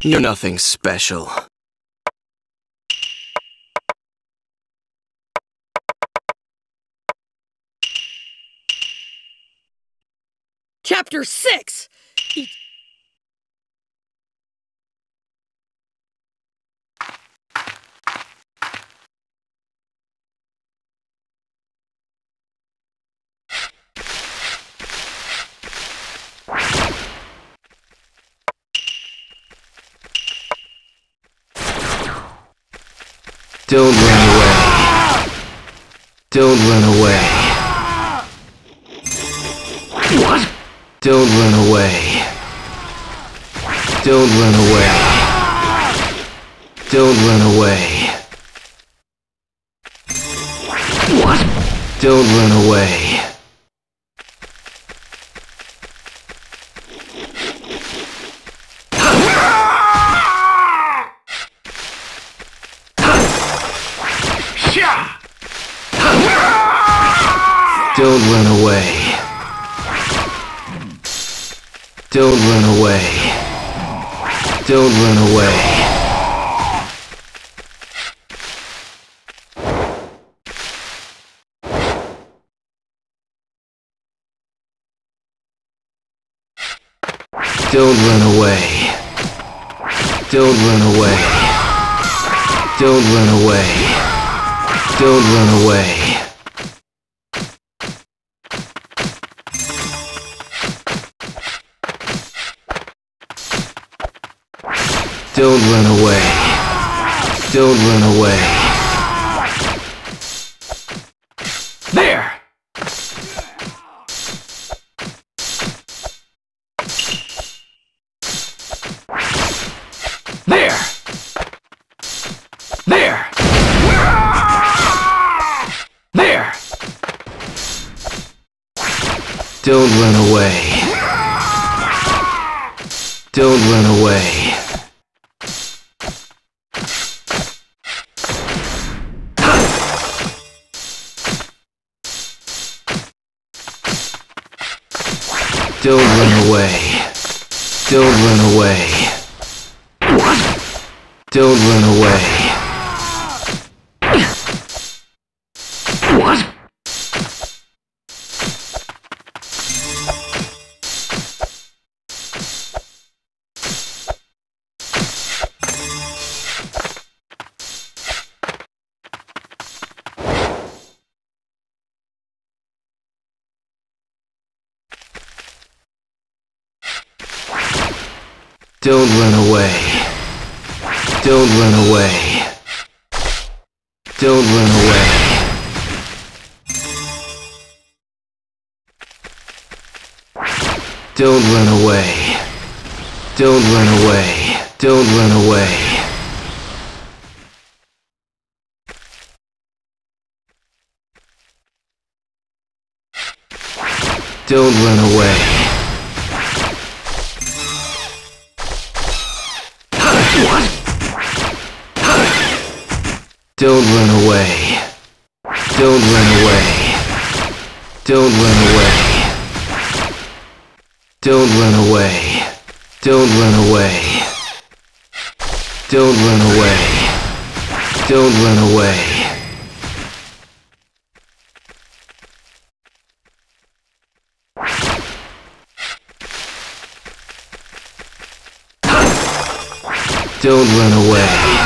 You're nothing special. Chapter 6 Don't run away. Don't run away. What? Don't run away. Don't run away. Don't run away. What? Don't run away. Don't run away. Don't run away. Don't run away. Don't run away. Don't run away. Don't run away. Don't run away. Don't run away. Don't run away. There! There! Don't run away. Don't run away. Don't run away. Don't run away. Don't run away. Don't run away. Don't run away. Don't run away. Don't run away. Don't run away. Don't run away. Don't run away. Don't run away. Don't run away. Don't run away. Don't run away. Don't run away. Don't run away. Don't run away. Don't run away.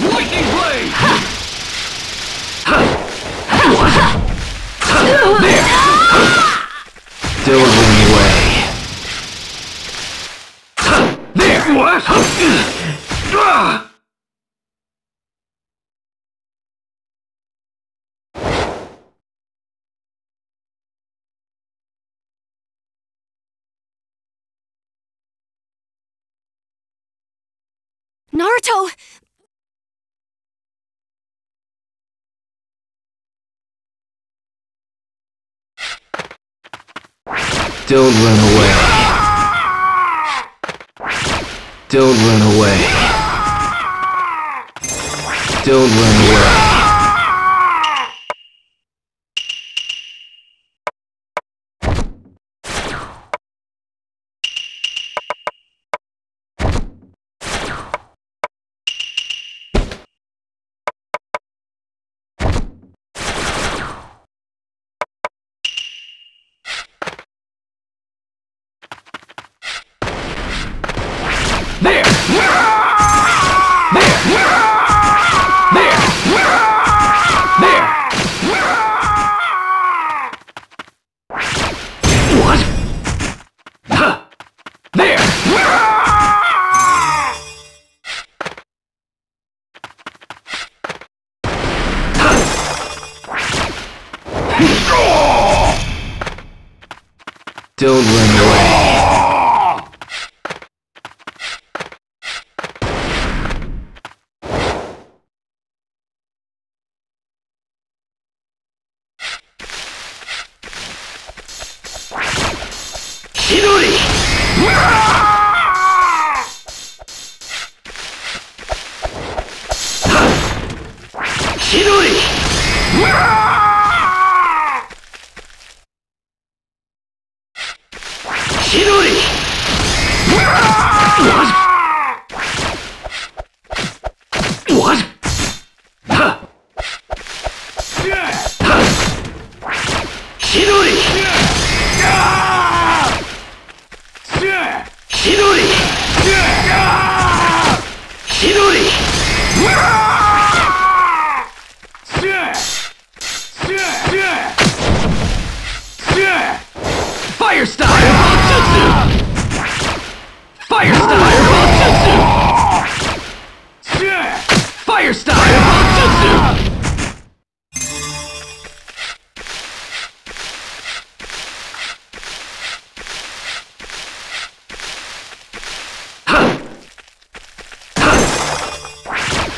Lightning blade! What? There! Don't run away. There! What? Ah! Naruto! Don't run away. Don't run away. Don't run away. There! There! There! There! What? Huh. There! Don't run away. Chidori! Chidori! Fire style Jutsu! Fire style Jutsu! Fire style Jutsu!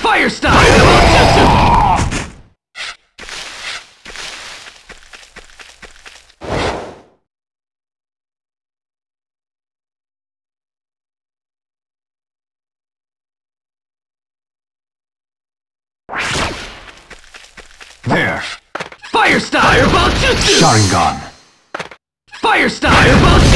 Fire style Jutsu! There. Fire style Jutsu! Sharingan. Fire style